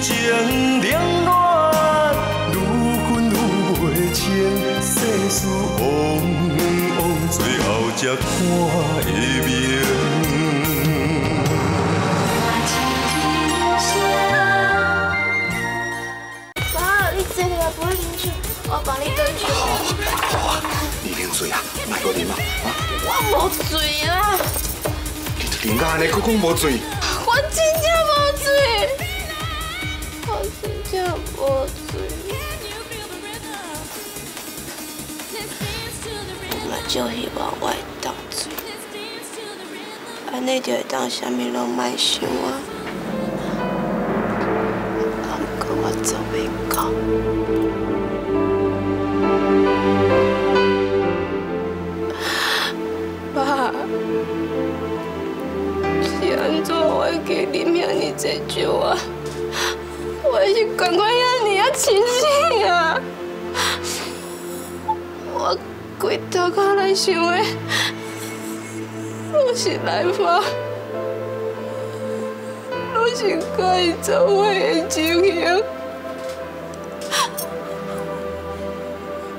情冷暖，愈分愈袂清，世事往往最后才看会明。爸，你这个也不会啉酒，我帮你倒酒。好啊，你啉水啊，卖个啉啊，啊，我无醉啊，你一啉到安尼，佫讲无醉，我真正无醉，我。我就希望我当醉，安尼就会当啥物拢莫想啊。啊，毋过我做袂到。爸，是安怎我会给啉遐尼济酒啊？我是赶快遐尼啊清醒啊！我规头壳来想的，拢是来吧，拢是甲伊做伙的情形。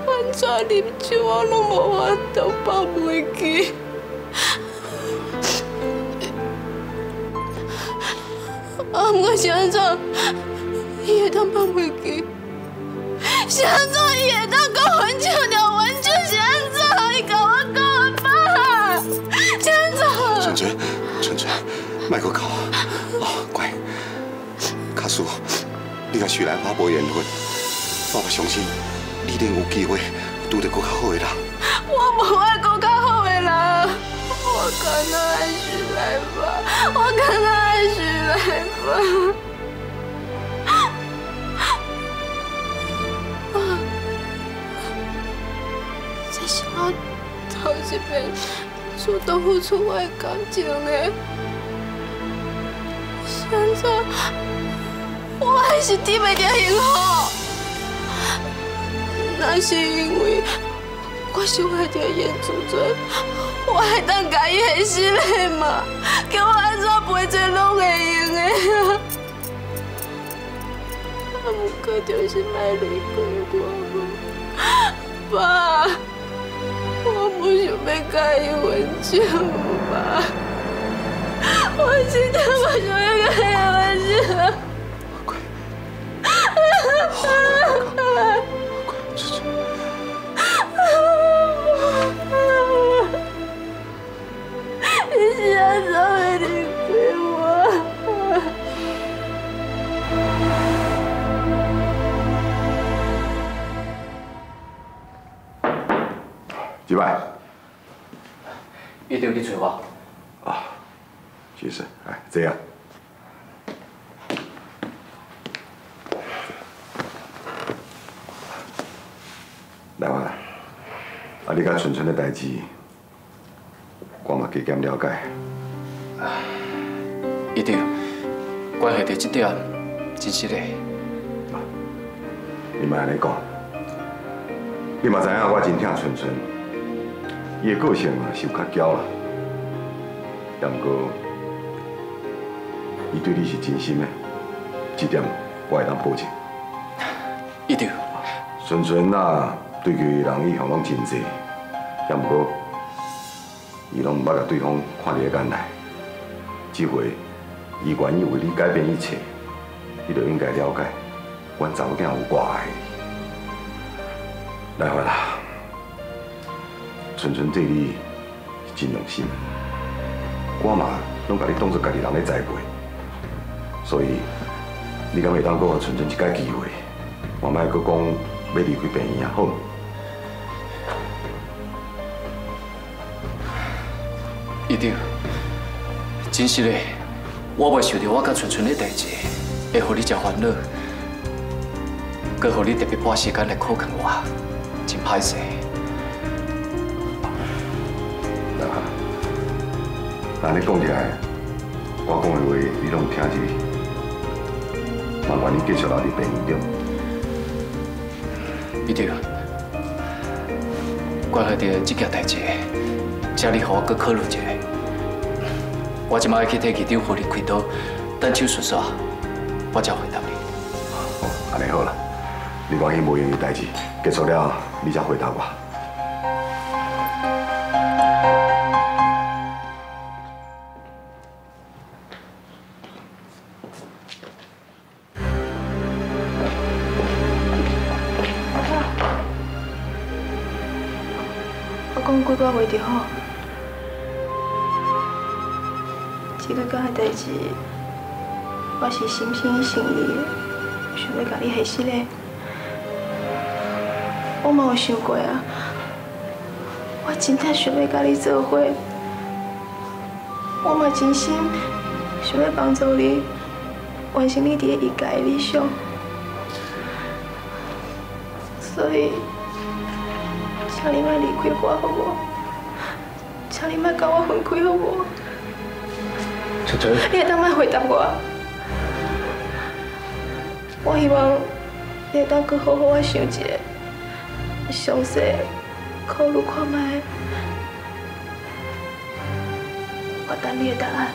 安怎啉酒我拢无法度放袂记。啊，毋过是安怎？伊会当放袂记？是安怎？伊会当讲阮酒了，阮酒是安怎？你甲我讲啊，爸，是安怎？纯纯，纯纯，卖个搞啊，哦，乖，卡叔，你甲徐兰花无缘分，爸爸相信你一定有机会拄到更较好的人。我无爱讲较好的人，我敢若爱徐来吧，我敢若爱徐来吧。一遍主动付出我的感情的，现在我还是抵袂了幸福。那是因为我想爱着演主角，我还当甲伊下死的嘛，叫我安怎陪做拢会用的啊！啊，毋过就是莫离开我嘛，爸，我不想要甲伊分手嘛，我今天不想要甲伊分手。乖，乖，纯纯。你是安怎会离开我？几百？一定去找我。啊，其实，哎，这样。来吧，啊，你甲纯纯的代志，我嘛加减了解。一定，关系到这点，真实的。你莫安尼讲，你嘛知影我真疼纯纯，伊的个性嘛是有较娇啦，但毋过，伊对你是真心的，这点我会当保证。一定，纯纯啊，对佢人伊向拢真济，也毋过，伊拢毋捌甲对方看伫个眼内。这回，伊愿意为你改变一切，你就应该了解，阮查某囝有偌爱你。来，法啦，纯纯对你真用心，我嘛拢甲你当作家己人咧栽培，所以你敢会当搁互纯纯一摆机会？我莫搁讲要离开病院啊，好？一定，真实的，我袂想到我甲纯纯的代志，会互你这烦恼，搁互你特别花时间来考验我，真歹势。那你讲起来，我讲的话你拢有听入去，麻烦你继续留伫病院中。一定，关系到这件代志，请你互我搁考虑一下。我即摆要去替局长互你开刀，等手术煞，我才回答你。哦安尼好了，你关心无用的代志，结束了你才回答我。讲几挂话就好。这个干的代志，我是心心心意的，想要甲你下死嘞。我嘛有想过啊，我真正想要甲你做伙，我嘛真心想要帮助你完成你伫个意界的理想，所以。请你莫离开我，好无？请你莫跟我分开，好无？春春，你会当莫回答我？我希望你会当去好好啊想一下，详细考虑看卖，我等你的答案。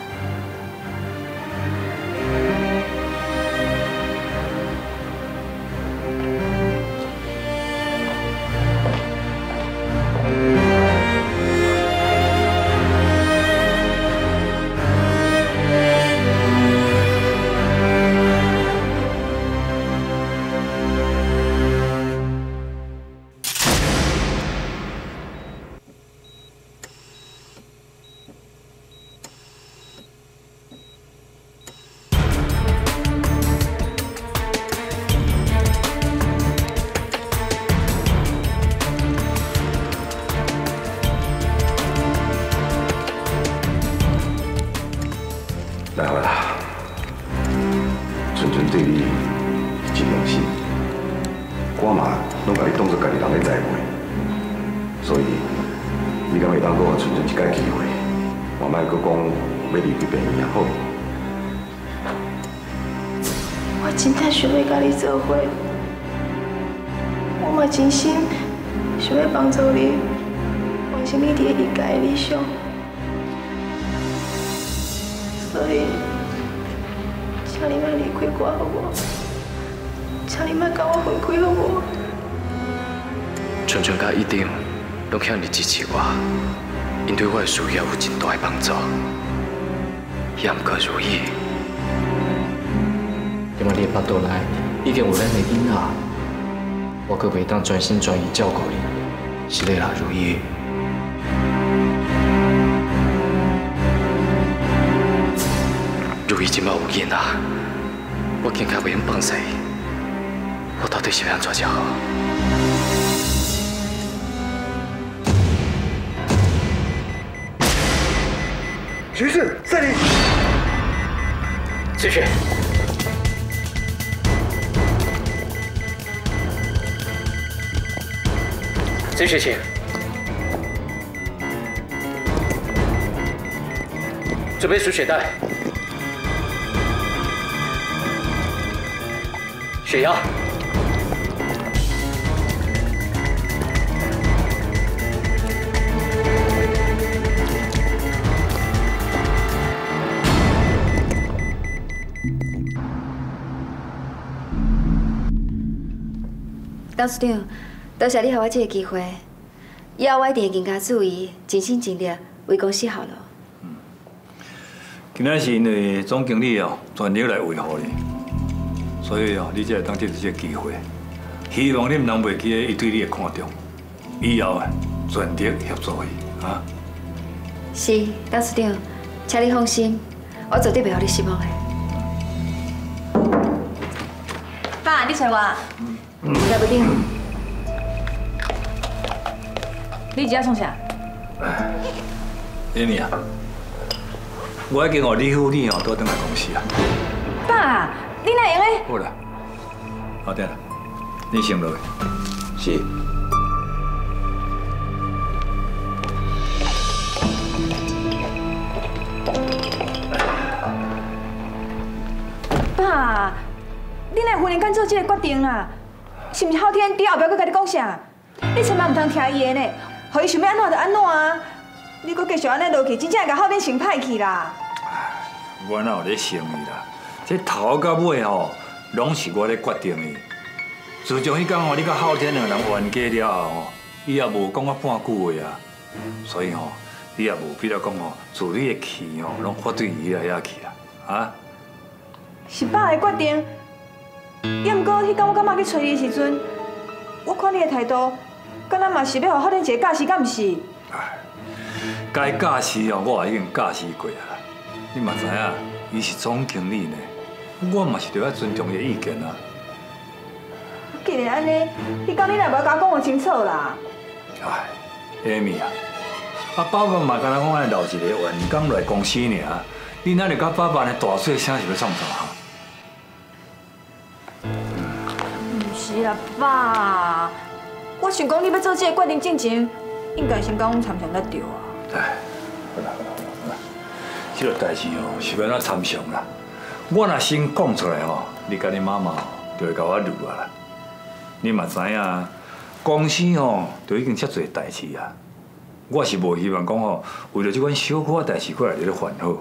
甲你做伙，我嘛真心想要帮助你完成你伫个意界的理想，所以，请你莫离开我，好无？请你莫跟我分开，好无？春春甲一定拢向你支持我，因对我的需要有真大的帮助。也毋过如意，因为你的腹肚内已经有咱的囡仔，我可袂当专心专意照顾你，是嘞啦，如意。如意即摆有囡仔，我更加袂用放弃，我到底是要安怎才好？徐氏，这里。继续。继续，请。准备输血袋。血压。董事长，多谢你给我这个机会，以后我一定会更加注意，尽心尽力为公司效劳。今仔是因为总经理哦全力来维护你，所以哦你才会当这这个机会。希望你唔通袂记伊对你的看重，以后啊全力协助伊啊。是，董事长，请你放心，我绝对袂让你失望的。爸，你找我？来不定，你只要创啥？英妮啊，我已经和李副理哦都等来公司啊。爸，你哪样诶？好啦，好点了，你先落去。是。爸，你哪忽然间做这个决定啊？是不是后天伫后壁搁甲你讲啥？你千万唔通听伊的呢，互伊想要安怎就安怎啊！你搁继续安尼落去，真正会甲后天成歹去啦。我哪有咧想伊啦？这头到尾吼，拢是我咧决定的。自从迄天哦，你甲昊天两人冤家了后吼，伊也无讲我半句话啊，所以吼，你也无必要讲吼，自你的气吼，拢发对伊遐去啊，啊？是爸的决定。也毋过，迄天我感觉去找你的时阵，我看你的态度，敢若嘛是要互昊天一个教示，敢毋是？唉，该驾驶哦，我也已经驾驶过啊。你嘛知影，伊是总经理呢，我嘛是着要尊重伊的意见啊。既然安尼，迄讲你若无甲我讲清楚啦。唉，艾米啊，啊爸爸嘛，敢若讲来留一个员工来公司尔，你哪里甲爸爸的大细声是要创啥哈？毋是啊，爸，我想讲你要做这个决定之前，应该先甲阮参详才对啊。哎，好啦好啦好啦，这个代志哦是要哪参详啦？我若先讲出来吼，你甲你妈妈就会甲我录啊啦。你嘛知影，公司哦就已经遮侪代志啊。我是无希望讲哦，为了这款小可代志过来咧烦恼。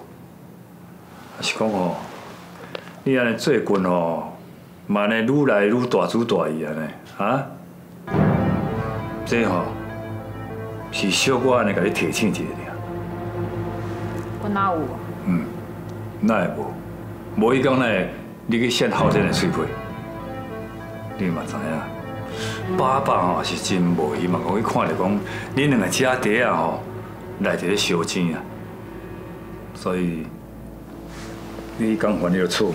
是讲哦，你安尼最近哦，嘛安尼愈来愈大主大意安尼，啊？这吼是小可安尼甲你提醒一下尔。我哪有啊？嗯，哪会无？无伊讲呢，你去献后天的水配，你嘛知影，爸爸吼是真无希望讲去看着讲恁两个家弟啊吼来伫咧相争啊，所以你讲犯了错误，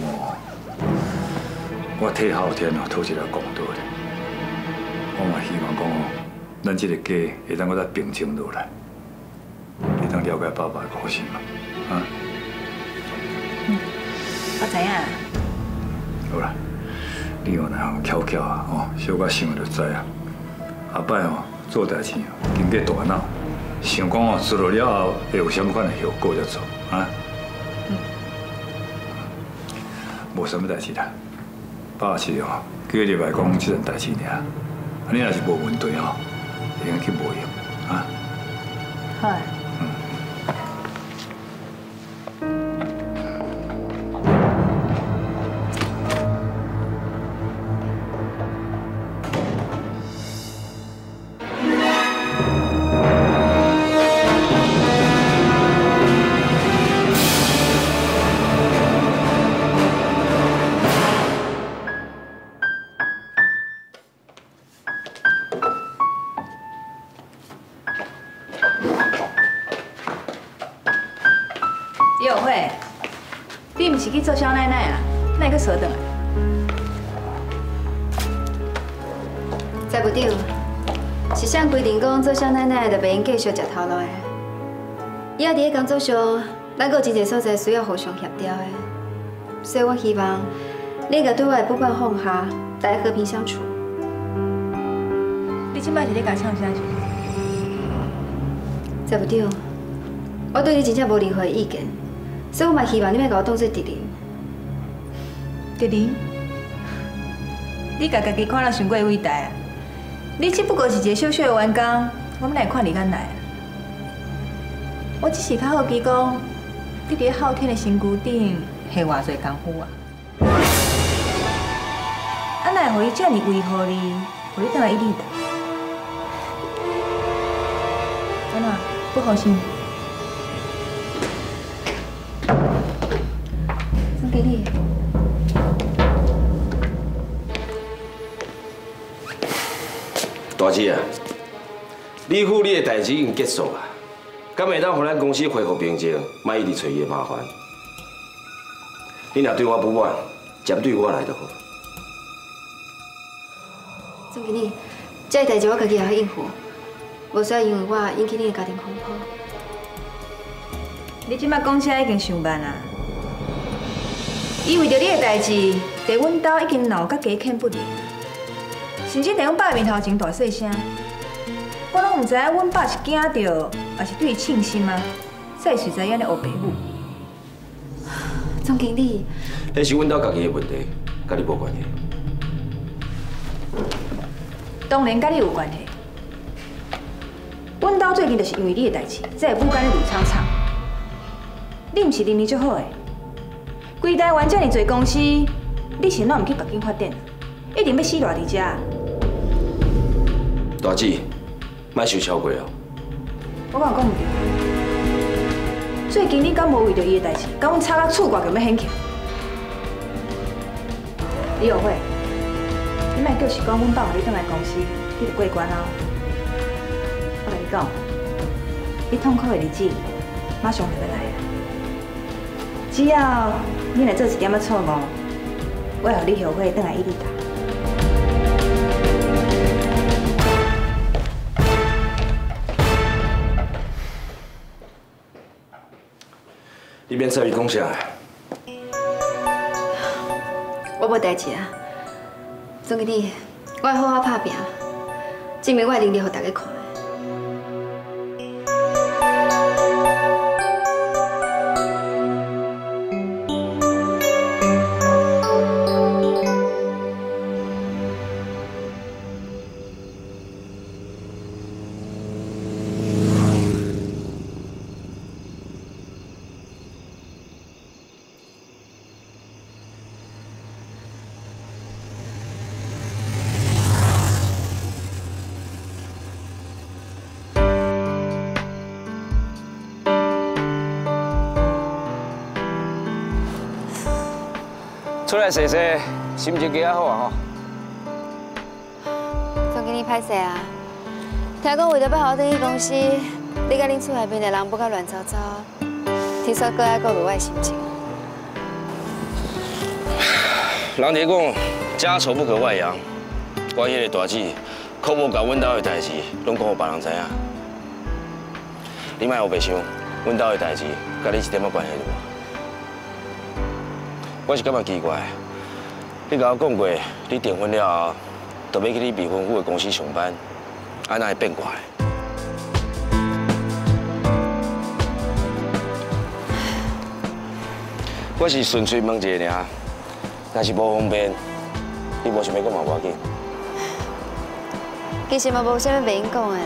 我替昊天哦讨一个公道咧。我嘛希望讲哦，咱这个家会当搁再平静落来，会当了解爸爸的苦心嘛，啊？我知影。好啦，你哦然后巧巧啊，哦，小可想就知啊。后摆哦做代志哦，经过大脑，想讲哦做了了后会有什么款的效果才做啊？嗯。无什么代志啦，爸是哦，叫你来讲这件代志尔。啊，你也是无问题哦，会用去无用啊。好。定讲做小奶奶就袂用继续食头路的？以后伫咧工作上，咱有真侪所在需要互相协调的，所以我希望你甲对我的不管放下，大家和平相处。你即摆是咧甲唱啥曲？在部长，我对你真正无任何意见，所以我嘛希望你莫甲我当做敌人。敌人，你甲家己看了伤过伟大啊！你只不过是一个小小的员工，我们来看你敢来？我只是较好奇讲，你伫昊天的身躯顶下偌济功夫啊？啊，奈何伊遮尔维护你，互你倒来一立的？安怎不好心？总经理，大姐啊，李副理的代志已经结束啊，敢会当互咱公司恢复平静，莫一直找伊的麻烦。你若对我不满，针对我来就好。总经理，这个代志我家己也会应付，无需要因为我引起你的家庭恐慌。你即摆讲起来已经上班啦！伊为着你的代志，在阮家已经闹甲家欠不离，甚至在阮爸面头前大细声。我拢毋知影阮爸是惊着，还是对伊称心啊？再是知影咧学爸母。总经理，迄是阮兜家己的问题，跟你无关系。当然跟你有关系。阮家最近就是因为你的代志，才会母干你乱吵吵。你毋是人缘足好诶，规台湾遮尔侪公司，你是哪唔去北京发展？一定要死赖伫遮？大姐，莫受超过哦。我讲讲唔对。最近你敢无为着伊的代志，甲阮吵到厝外就要掀起？李友惠，你莫叫是讲阮爸互你转来公司，你就过关啊！我甲你讲，你痛苦的日子马上就要来。只要你来做一点仔错误，我互李友惠转来伊里打。你免在意讲啥？我无代志啊，总经理，我会好好拍拼，证明我的能力，互大家看。来洗洗，心情加较好啊吼。总经理歹势啊，听讲为着要好转去公司，你甲恁厝内边的人不甲乱糟糟，听说搁爱顾虑我的心情。人伫讲家丑不可外扬，我迄个大姐可无甲阮兜的代志，拢讲互别人知影。你莫有白想，阮兜的代志甲你一点仔关系都无。我是感觉奇怪，你甲我讲过，你订婚了后，就要去你未婚夫的公司上班，安那会变卦的？我是纯粹问一下尔，若是无方便，你无想要讲嘛无要紧。其实嘛无啥物袂用讲的啦。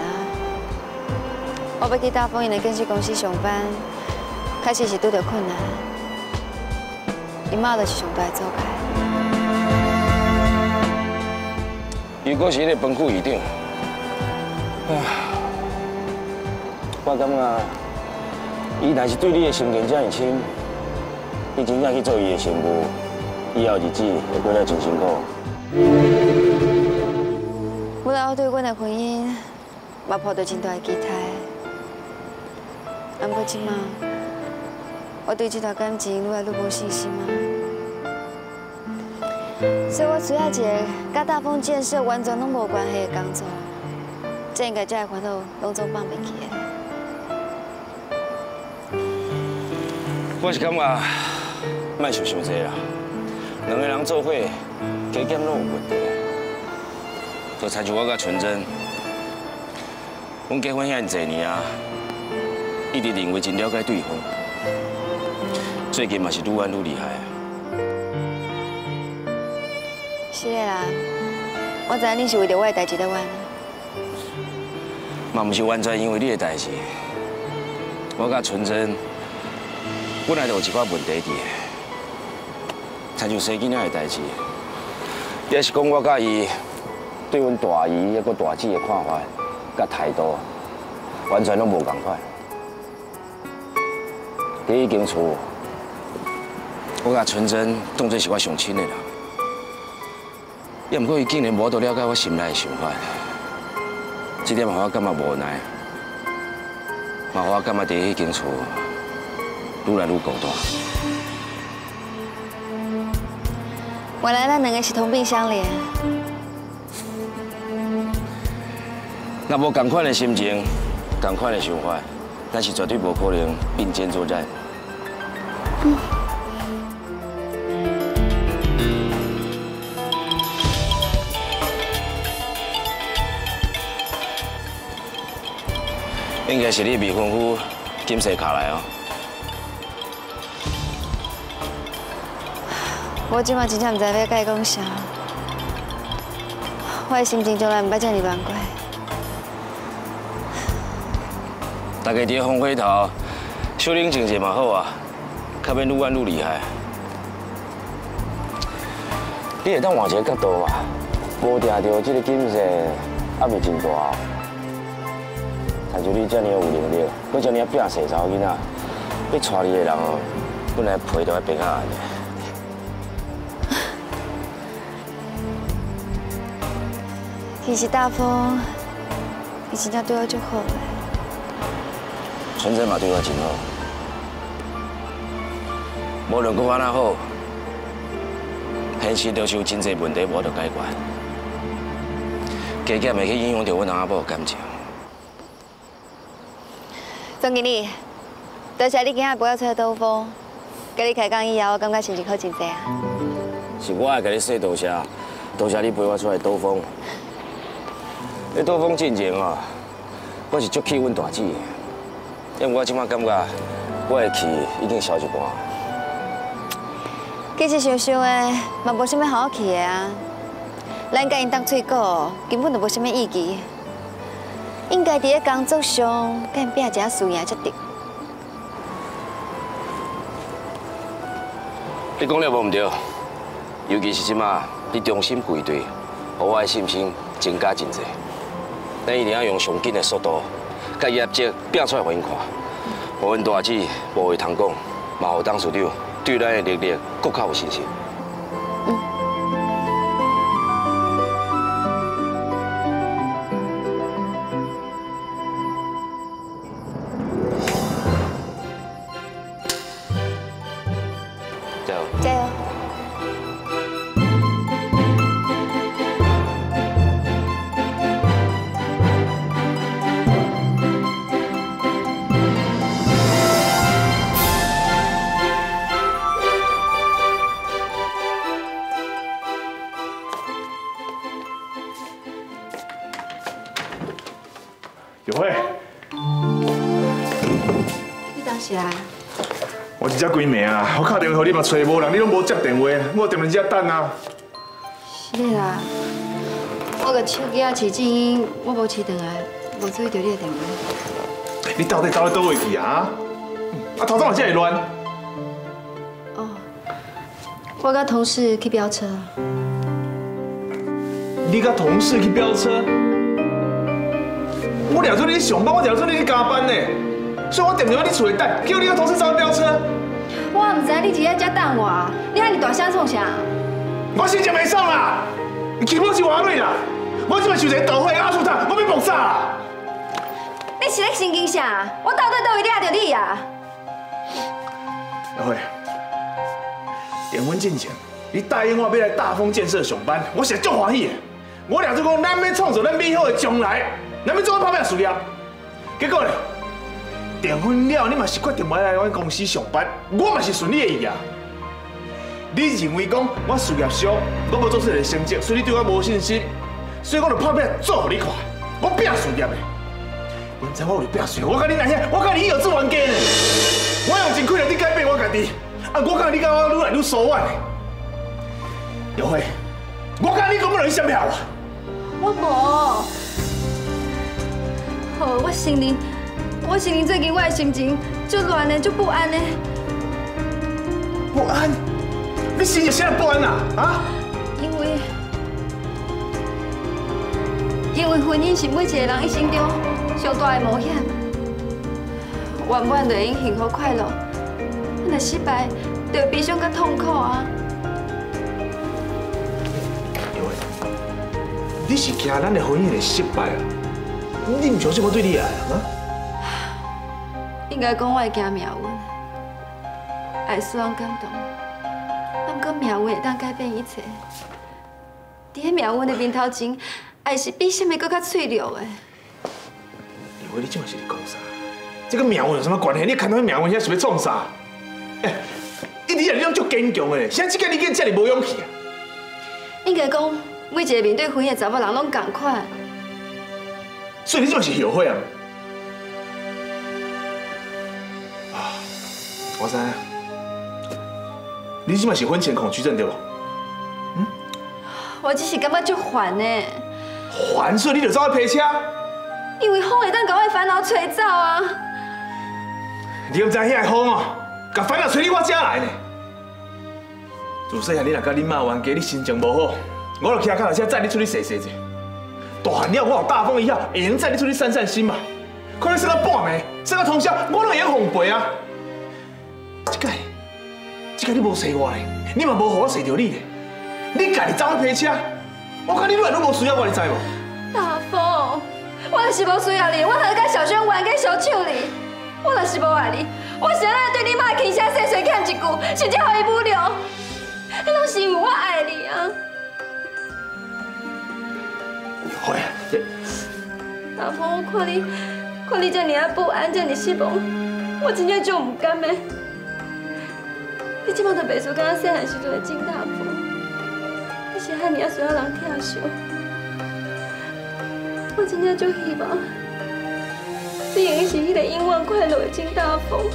我要去大丰印的建设公司上班，开始是拄着困难，伊妈就是上大的阻碍。如果是迄个分区院长，唉，我感觉伊若是对你的心情这样深，你真正去做伊的媳妇，以后日子会过得真辛苦。本来我对阮的婚姻嘛抱着真大的期待，不过即马我对这段感情愈来愈无信心啊。所以我需要一个甲大丰建设完全拢无关系的工作，这应该这个烦恼拢总放袂记的。我是感觉莫想伤济啦，两个人做伙加减拢有问题。就亲像我甲纯真，阮结婚遐尼侪年啊，一直认为真了解对方，最近嘛是愈玩愈厉害。是的啦，我知影你是为着我的代志在玩。嘛毋是完全因为你的代志，我甲纯真本来就有一寡问题伫的，亲像生囡仔的代志，也是讲我甲伊对阮大姨还个大姐的看法甲态度，完全拢无共款。第一间厝，我甲纯真当作是我上亲的人，也毋过伊竟然无多了解我心内的想法。这点让我感觉无奈，嘛让我感觉伫迄间厝愈来愈孤单。原来咱两个是同病相怜。若无同款的心情、同款的想法，咱是绝对无可能并肩作战。应该是你未婚夫金世卡来哦。我即马真正毋知要甲伊讲啥，我的心情从来毋捌遮尔乱过。大家伫个风火头，小冷静者嘛好啊，较免愈玩愈厉害。你会当换一个角度嘛？无定着这个金色压力真大，但就你这么有能力，搁这么拼死查某囡仔，要娶你的人哦，本来皮都要变啊！其实大风，你真正对我就好的。纯真嘛对我真好，无论搁安那好，现实就是有真侪问题无得解决，加减会去影响到阮阿某的感情。总经理，多谢你今日陪我出刀锋，跟你开讲以后，我感觉心情好真多啊。是我爱甲你说多谢，多谢你陪我出来兜风。你兜风进前啊，我是足气阮大姐，因为我即摆感觉我的气已经消一半。其实想想的，嘛无啥物好气的啊。咱甲因当喙果，根本就无啥物意义。应该伫咧工作上，甲因拼一下输赢才对。你讲了无毋对，尤其是即摆你重新归队，互我的信心增加真侪。咱一定要用上紧的速度，甲业绩拼出来互因看。互阮大姊无话通讲，嘛互董事长对咱的力更加有信心。你嘛，找无人，你拢无接电话，我踮在遮等啊。是啦，我个手机啊市井，我无饲回来，无注意到你的电话。你到底走咧倒位去啊？啊，头怎嘛这会乱？哦，我甲同事去飙车，你甲同事去飙车？我了做你上班，我了做你去加班呢，所以我踮在你厝里等，叫你甲同事走去飙车。我也唔知你伫咧遮等我，你喊你大声创啥？我心情袂爽啦，你起我是外瑞啦，我即摆受一个倒火的阿叔他，我要爆炸啦！你是咧神经啥？我到底倒位抓着你啊？阿慧，订婚进前，你答应我要来大丰建设上班，我是足欢喜的。我俩就讲咱要创造咱美好的将来，咱要做咱拍拼事业。结果呢，订婚了，你嘛是决定要来阮公司上班，我嘛是顺你的意啊。你认为讲我事业少我无做出个成绩，所以你对我无信心，所以我就拍拼做互你看，我拼事业的。现在我有拼事业，我甲你哪样？我甲你有志玩家呢。我用尽气力去改变我家己，啊，我感觉你甲我愈来愈疏远。姚慧，我感觉你根本就是想骗我。我无。好，我承认，我承认最近我的心情就乱的，就不安的。不安？你心里现在不安啊？啊？因为，因为婚姻是每一个人一生中上大的冒险。原本就应幸福快乐，若失败，就会悲伤甲痛苦啊！你是惊咱的婚姻会失败啊？你唔相信我对你的爱啊？应该讲我会惊命运，爱使人感动，但过命运会当改变一切。伫咧命运的面头前，爱是比什么更较脆弱的。姚慧，你这嘛是在讲啥？这个命运有什么关系？你看到命运，现在是要创啥？哎，一直以来你拢足坚强的，现在这个你竟这么无勇气啊？应该讲，每一个面对婚姻的查某人拢共款。所以你这嘛是后悔啊？啊，我知影，你这嘛是婚前恐惧症对不？我只是感觉足烦呢，烦，所以你就走去陪车。因为风会当把我的烦恼吹走啊。你毋知遐个风哦，甲烦恼吹你我遮来呢。自细汉你若甲恁妈冤家，你心情无好，我就骑脚踏车载你出去踅踅者。大汉了，我有大风以后，会用载你出去散散心嘛。可能睡到半暝，睡到通宵，我都会用奉陪啊。这届，这届你无找我咧，你嘛无互我找着你咧。你家己走去批车，我看你愈来愈无需要我，你知无？大风，我就是无需要你，我才甲小轩冤家相抢你。我就是无爱你，我是安对你妈轻声细碎欠一句，甚至互伊侮辱，迄拢是因为我爱你啊。会啊，大风，我看你，看你这尔啊不安，这尔失望，我真正就唔甘的。你即摆都袂输敢若细汉时阵的金大风，你是遐尔啊需要人疼惜。我真正足希望，你永远是迄个永远快乐的金大风，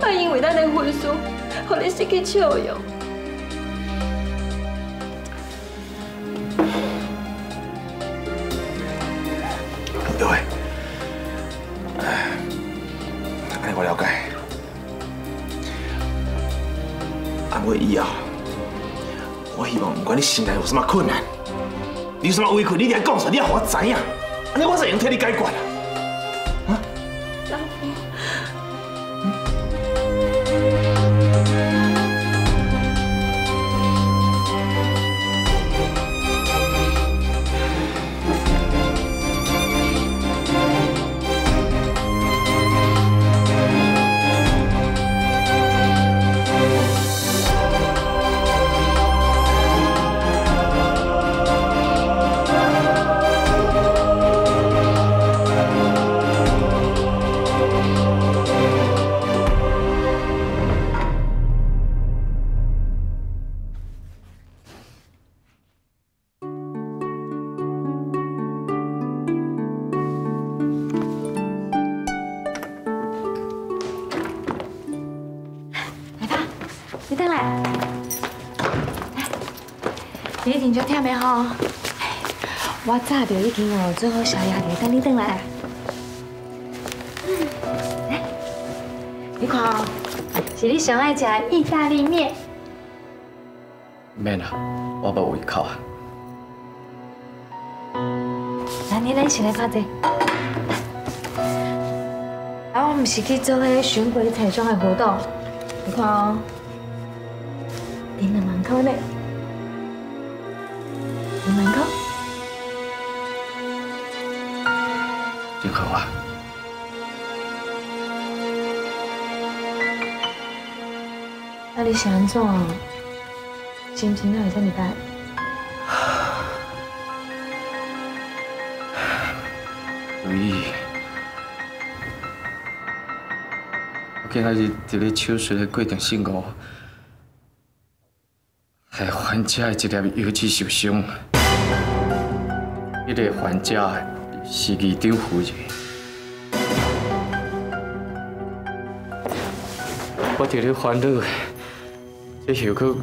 莫因为咱的分数，互你失去笑容。现在有什么困难，有什么委屈，你得讲出来，你要让我知影，安尼我才能替你解决足忝的吼。我早就已经哦做好宵夜了，等你等来。你看哦，是你上爱食的意大利面。免啦，我无胃口啊。那你来先来拍者。啊，我们是去做迄巡回彩妆的活动，你看哦，点两万块呢，两万块。真好啊！啊，你是安怎？心情哪会这么歹？如意，我今仔日伫咧手术的过程信号，害患者的一粒油脂受伤，迄个患者是二张夫人。我伫咧烦恼，这后果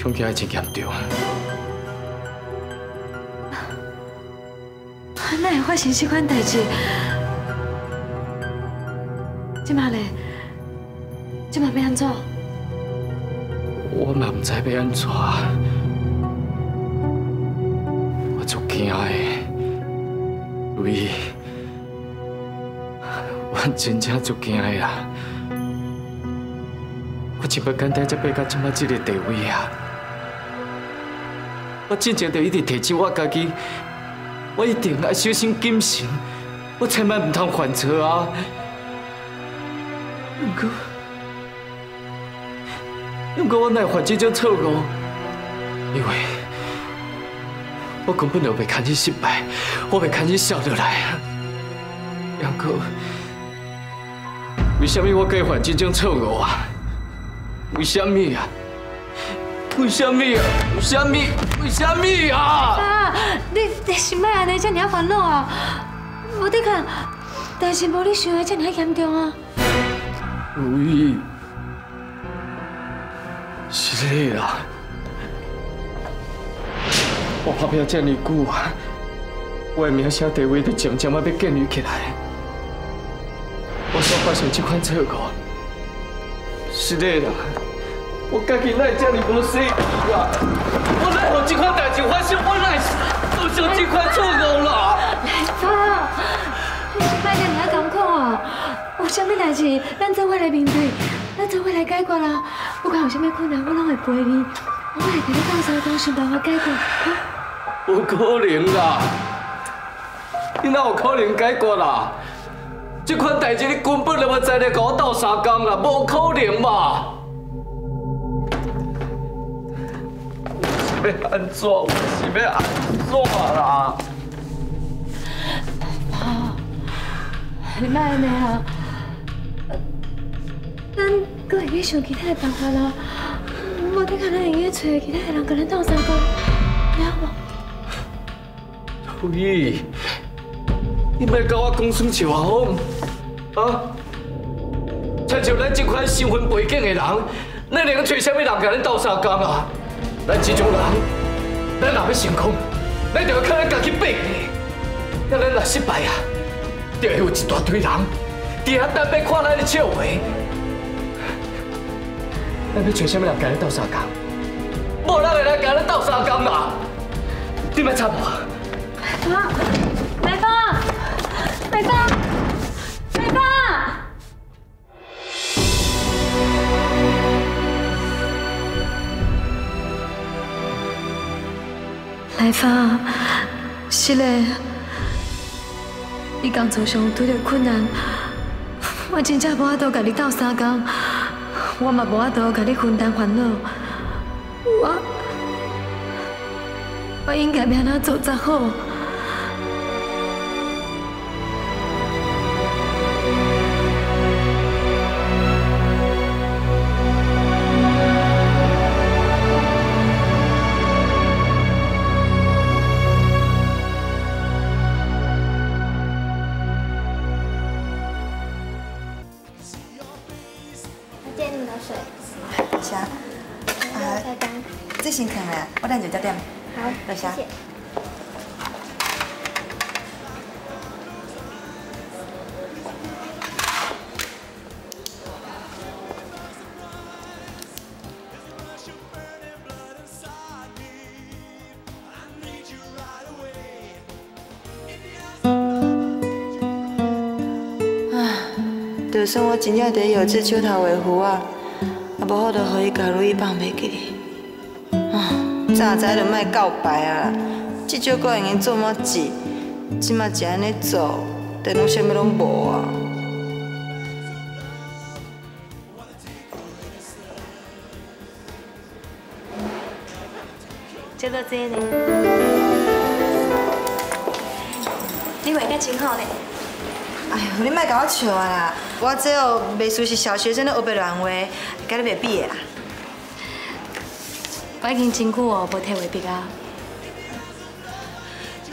恐惊会真严重。哪会发生这款代志？即马咧，即马要安怎？我嘛唔知要安怎，我足惊的，如意，我真正足惊的啦！我真不简单才爬到即马这个地位啊！我真正就一直提醒我家己，我一定要小心谨慎，我千万唔通犯错啊！不过。不过我哪会犯这种错误？因为我根本就未开始失败，我未开始笑落来。杨哥，为什么我可以犯这种错误啊？为什么啊？为什么啊？为什么？为什么啊？爸，你你是莫安尼这尔烦恼啊？无得看，但是无你想的这尔严重啊。如意。是啦，我拍拼这么久啊，我的名声地位就渐渐啊要建立起来。我所发生这款错误，是的啦，我家己哪会这么无生啊？我哪有这款代志发生？我哪会造成这款错误啦？爸，你是摆得遐艰苦啊？有啥物代志，咱做伙来面对，咱做伙来解决啦。不管有啥物困难，我拢会陪你，我会给你到时候想办法解决。不可能啦！你哪有可能解决啦？这款代志你根本就无在咧，跟我斗相共啦，无可能嘛！我是要安怎？我是要安怎啦？爸，你莫安尼啊！咱搁会去想其他的办法啦。我等下咱会去找其他的人跟咱斗相共，了无？如意，你莫跟我讲。算笑话啊！亲像咱这款身份背景的人，咱能找什么人跟咱斗相共啊？咱这种人，咱若要成功，咱就要靠咱家己拼。要咱若失败啊，就会有一大堆人伫遐等要看咱的笑话。咱要找什么人甲咱斗相共？无人会来甲咱斗相共啦！你莫插我。爸，来吧，来吧，来吧！来吧，是嘞。你工作上拄到困难，我真正无法度甲你斗相共，我嘛无法度甲你分担烦恼。我，我应该要安怎做才好？好，多谢。谢谢。就算我真正伫药这手头维护啊，也无法度互伊甲如意放袂早知就莫告白啊！这招够用做么子？即马是安尼做，等拢啥物拢无啊！这个这呢？你画得真好呢。哎呦，你莫甲我笑啊啦！我这哦，袂输是小学生的黑白乱画，甲你袂比的啦。我已经真久哦，无摕画笔啊。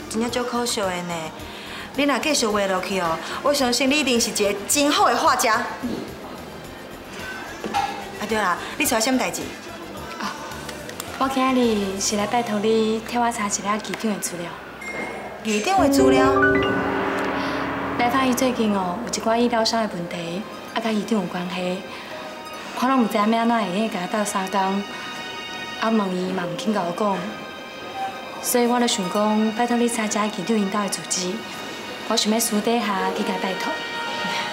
真正足可惜的呢。你若继续画落去哦，我相信你一定是一个真好的画家。啊对啦，你找什么代志？我今日是来拜托你替我查一下机长的资料。机长的资料？来发伊最近哦有一寡医疗上的问题，啊，甲机长有关系。我拢唔知影要安怎会用甲他斗相共，啊问伊嘛唔肯甲我讲，所以我就想讲拜托你查查机长因家的住址，我想要私底下去甲拜托。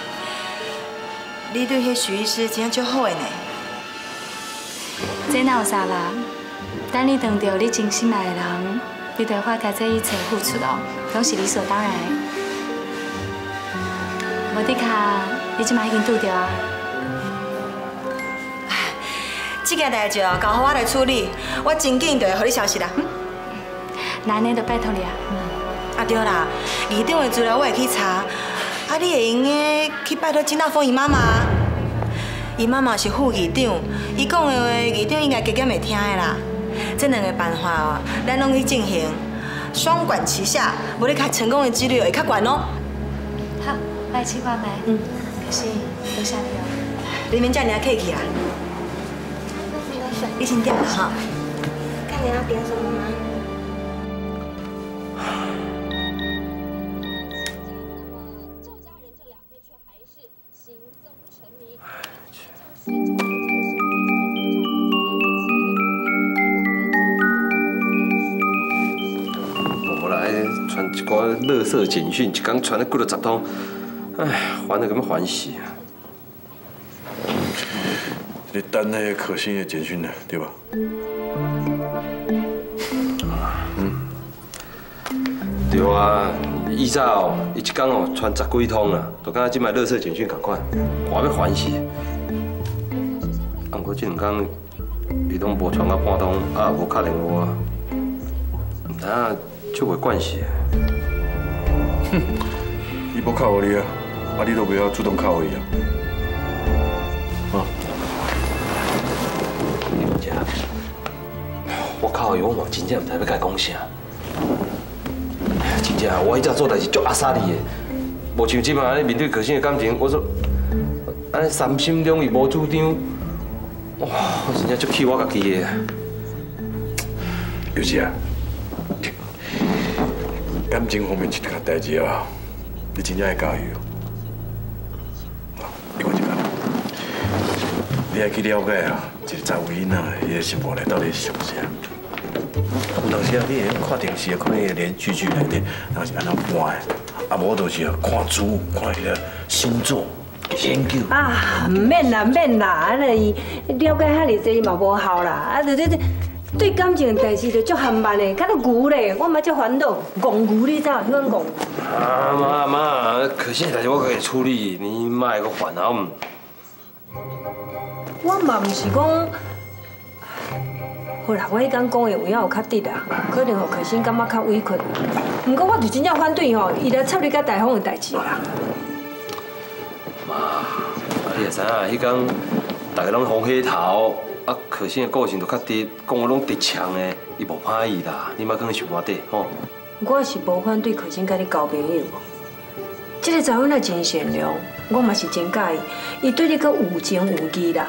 你对迄徐医师真正足好的呢。这哪有啥啦？等你遇到你真心爱的人，你就会发觉这一切付出哦，拢是理所当然的。无的卡，你即马已经拄着啊。这件代志哦，交给我来处理，我真紧就会给你消息啦。那安尼就拜托你啊。啊对啦，二长的资料我会去查，啊你会用个去拜托金大峰伊妈妈。伊妈妈是副议长，伊讲的话，议长应该加减会听的啦。这两个办法哦，咱拢去进行，双管齐下，无你较成功的几率会较悬哦。好，我来去看卖。嗯，可是多谢你哦。你免遮尔客气一星电话号，看你要点什么吗？赵家人这两天却还是行踪，就是、我来传一寡垃圾简讯，一刚传了过了十通，哎，换都么本换啊。你等那些可信的简讯呢，对吧？嗯对啊，以前哦，伊一工哦传十几通啊，就敢若即摆垃圾简讯共款，我要烦死。啊，毋过即两天伊拢无传到半通，啊，无敲电话，毋知影就会惯势。哼，伊无敲你啊，啊，你都不要主动敲伊啊。啊，我靠，我嘛真正毋知要甲伊讲啥。真正，我迄只做代志足阿萨利的，无像即摆安尼面对可心的感情，我说安尼三心两意无主张，哇，我真正足气我家己的。有时啊，感情方面这条代志啊，你真正要加油。你看一下，你要去了解啊，一个查某囡仔伊的生活内到底是啥？时啊，你会看电视看迄个连续剧内底，那是安怎播的，啊无就是看书，看迄个星座研究。啊，唔免啦，唔免啦，安尼了解遐尼济嘛无效啦，啊，对对对，对感情的代志就足含慢的，敢到牛咧，我嘛足烦恼，戆牛你知影？迄款戆。啊妈妈，可惜代志我可以处理，你莫个烦恼。我嘛唔是讲。好啦，我迄天讲的有影有较直啦，可能互可心感觉较委屈。不过我就真正反对吼，伊来插你甲大风的代志啦。妈，啊你也知影，迄天大家拢红黑头，啊可心的个性就较直，讲我拢直呛的，伊无歹意啦，你莫讲想我底吼。我是无反对可心甲你交朋友，这个查某仔真善良，我嘛是真介意，伊对你阁有情有义啦。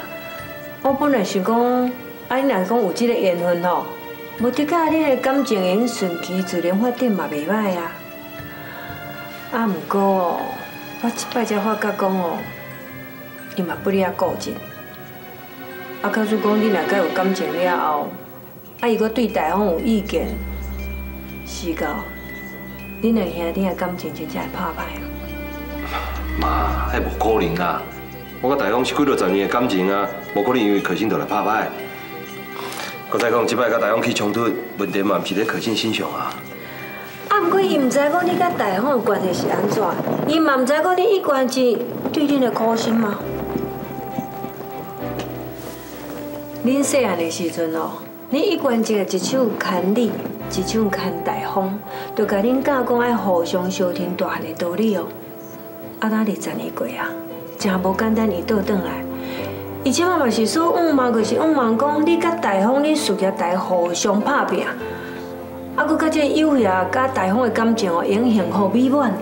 我本来想讲。啊，你若讲有这个缘分吼，无得甲你的感情用顺其自然发展嘛袂歹啊。啊，毋过哦，我即摆才发觉讲哦，伊嘛不哩啊固执。啊，假如讲你若甲有感情了后，啊，伊果对大方有意见，是个，恁两兄弟的感情真正会拍歹啊。妈，迄无可能啊！我甲大方是几多十年的感情啊，无可能因为可心就来拍歹。我再讲，即摆甲大方起冲突，问题嘛毋是咧可信身上啊。啊，不过伊毋知讲你甲大方的关系是安怎，伊嘛毋知讲你一关是对恁的苦心吗？恁细汉的时阵哦，你一关一个一手牵你，一手牵大方，就甲恁教讲爱互相相挺大汉的道理哦。啊，哪里十年过啊，真无简单，伊倒转来。而且我嘛是说，往嘛就是往嘛讲，你甲大方，你事业大互相拍拼，啊，佮甲这友谊甲大方的感情哦，影响好美满。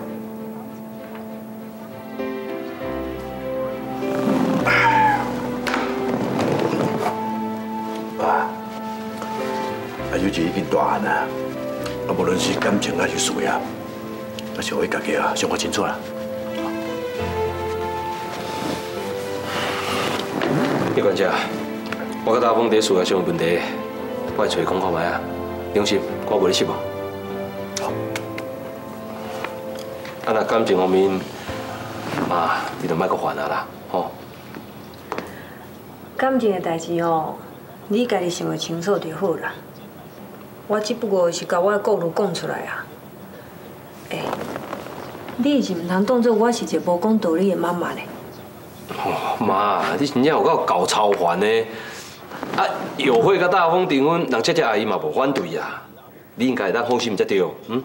啊，啊，尤其已经大汉啊，啊，无论是感情还是事业，啊，是为家己啊想较清楚啦。管家，我甲大风在事业上有问题，我会找伊讲看卖啊。良心，我无你失望。好。啊，那感情方面，妈，你就莫阁烦啊啦，吼。感情的代志哦，你家己想清楚就好啦。我只不过是甲我的顾虑讲出来啊。哎，你是毋通当做我是一个无讲道理的妈妈呢？妈，你真正有够搞超烦的！啊，有会甲大风订婚，人姐姐阿姨嘛无反对啊，你应该当放心才对，嗯？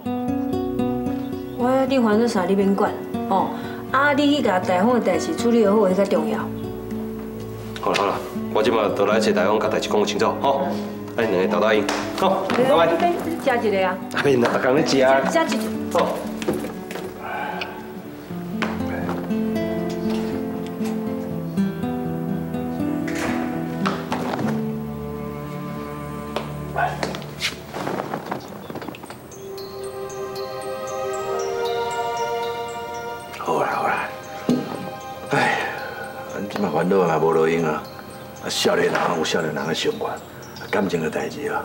我你烦恼啥？你免管哦。啊，你去甲大风的代志处理好，迄较重要。好了好了，我即马就来找大风，甲代志讲清楚，吼。啊，你两个答答应，好，拜拜。加一个啊？阿边啊，刚你加。加一个。好。无路用啊！啊，少年人有少年人的生活，感情的代志啊，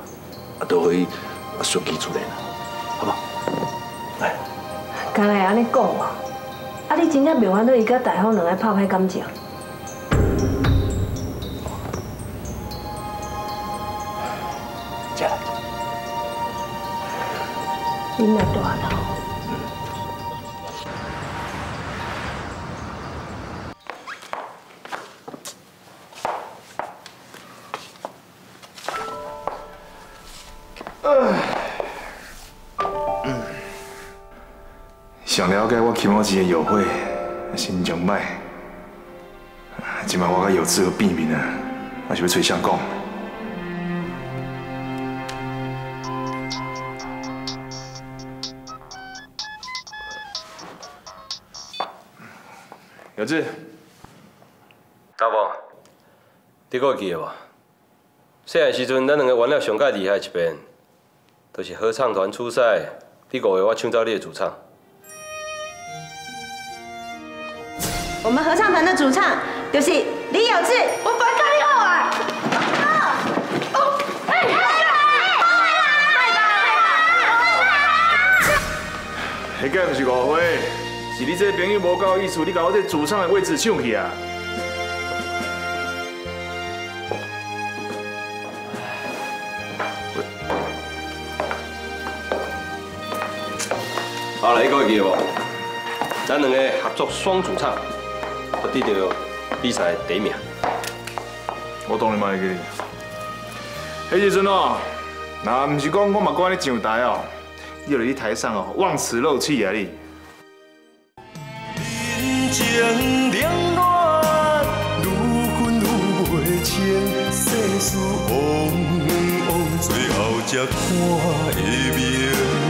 啊，都可以顺其自然，好不？刚才安尼讲哦，啊，你真正袂反对伊甲大风两个拍歹感情？这，恁也大了。起毛子的药火，心情歹。今摆我甲有志有变面啊，我是要找谁讲？有志，大宝，你还会记得无？细汉时阵，咱两个玩了上界厉害一遍，就是合唱团初赛，你五月我抢走你的主唱。我们合唱团的主唱就是李有志。我白干你好啊！迄个不是误会，是你这个朋友无够意思，你把我这主唱的位置抢去啊！好了，你还会记得无？咱两个合作双主唱，得到比赛第一名。我当然嘛会记你。迄时阵哦，那毋是讲我嘛管你上台哦，你伫你台上哦，忘词漏气啊你。最后才看会明。